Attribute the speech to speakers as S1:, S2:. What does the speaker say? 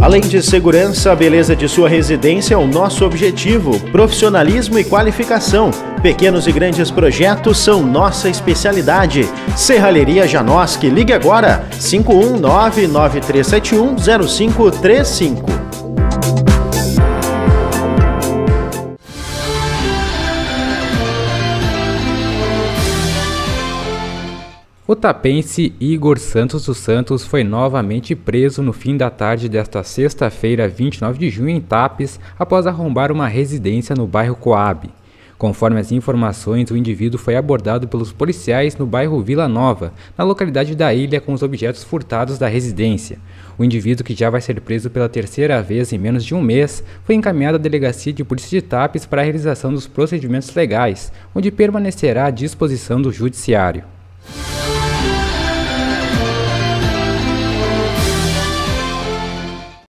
S1: Além de segurança, a beleza de sua residência é o nosso objetivo. Profissionalismo e qualificação. Pequenos e grandes projetos são nossa especialidade. Serralheria Janoski, ligue agora 519
S2: O tapense Igor Santos dos Santos foi novamente preso no fim da tarde desta sexta-feira, 29 de junho, em Tapes, após arrombar uma residência no bairro Coab. Conforme as informações, o indivíduo foi abordado pelos policiais no bairro Vila Nova, na localidade da ilha, com os objetos furtados da residência. O indivíduo, que já vai ser preso pela terceira vez em menos de um mês, foi encaminhado à delegacia de polícia de Tapes para a realização dos procedimentos legais, onde permanecerá à disposição do judiciário.